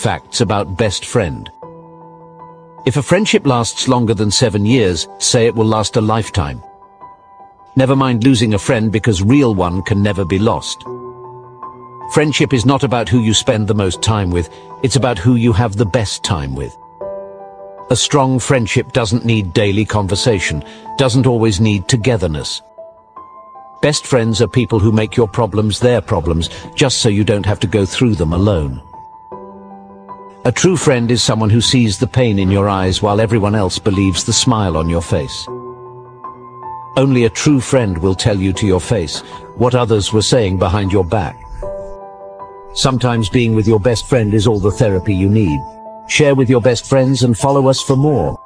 facts about best friend. If a friendship lasts longer than seven years, say it will last a lifetime. Never mind losing a friend because real one can never be lost. Friendship is not about who you spend the most time with, it's about who you have the best time with. A strong friendship doesn't need daily conversation, doesn't always need togetherness. Best friends are people who make your problems their problems, just so you don't have to go through them alone. A true friend is someone who sees the pain in your eyes while everyone else believes the smile on your face. Only a true friend will tell you to your face what others were saying behind your back. Sometimes being with your best friend is all the therapy you need. Share with your best friends and follow us for more.